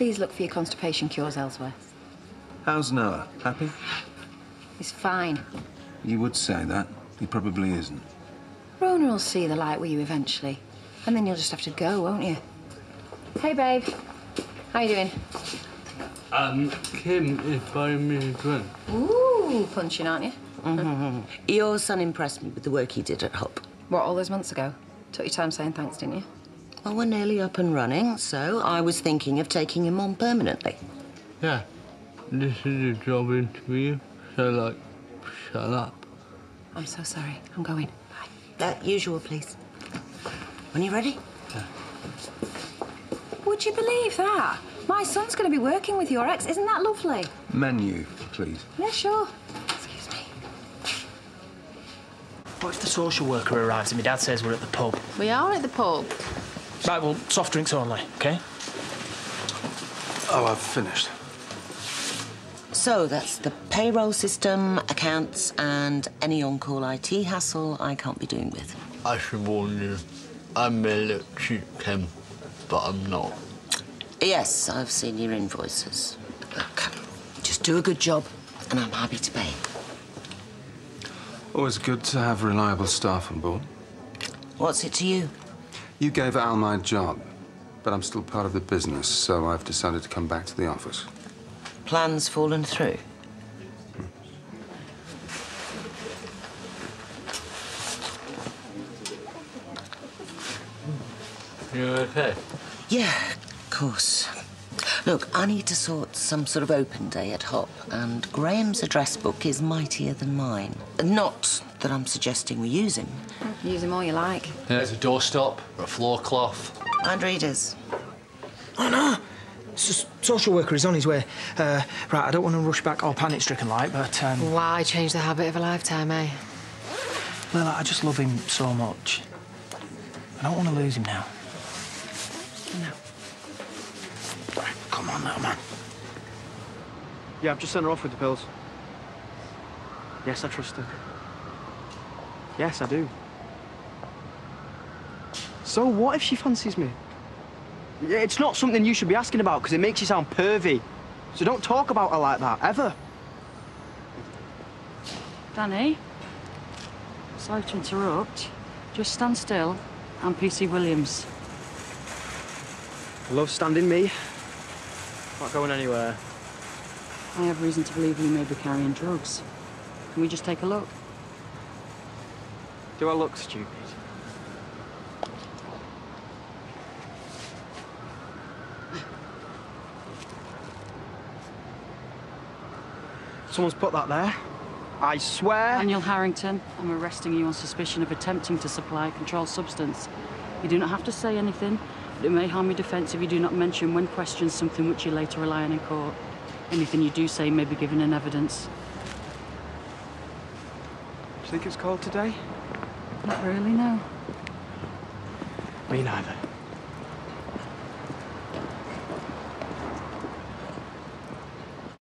Please look for your constipation cures elsewhere. How's Noah? Happy? He's fine. You would say that. He probably isn't. Rhona will see the light with you eventually. And then you'll just have to go, won't you? Hey, babe. How you doing? Um, Kim is buying me a drink. Ooh, punching, aren't you? Mm-hmm. Your son impressed me with the work he did at Hop. What, all those months ago? Took your time saying thanks, didn't you? Well, we're nearly up and running, so I was thinking of taking him on permanently. Yeah, this is a job interview, so like, shut up. I'm so sorry. I'm going. Bye. That usual, please. When you ready? Yeah. Would you believe that? My son's going to be working with your ex. Isn't that lovely? Menu, please. Yeah, sure. Excuse me. What if the social worker arrives and my dad says we're at the pub? We are at the pub. Right, well, soft drinks only, OK? Oh, I've finished. So that's the payroll system, accounts, and any on-call IT hassle I can't be doing with. I should warn you, I may look cheap, Kim, but I'm not. Yes, I've seen your invoices. Look, just do a good job, and I'm happy to pay. Always good to have reliable staff on board. What's it to you? You gave Al my job, but I'm still part of the business, so I've decided to come back to the office. Plans fallen through? You okay? Yeah, of course. Look, I need to sort some sort of open day at Hop, and Graham's address book is mightier than mine. Not that I'm suggesting we use him. Use him all you like. There's a doorstop, or a floor cloth. Mind readers. Oh, no. It's just social worker is on his way. Uh, right, I don't want to rush back all panic-stricken like, but... Um, Why change the habit of a lifetime, eh? Leyla, I just love him so much. I don't want to lose him now. No. Right, come on, little man. Yeah, I've just sent her off with the pills. Yes, I trust her. Yes, I do. So what if she fancies me? Yeah, It's not something you should be asking about because it makes you sound pervy. So don't talk about her like that, ever. Danny, sorry to interrupt. Just stand still. I'm PC Williams. I love standing me. Not going anywhere. I have reason to believe you may be carrying drugs. Can we just take a look? Do I look stupid? Someone's put that there. I swear. Daniel Harrington, I'm arresting you on suspicion of attempting to supply a controlled substance. You do not have to say anything, it may harm your defence if you do not mention when questioned something which you later rely on in court. Anything you do say may be given in evidence. Do you think it's cold today? Not really, no. Me neither.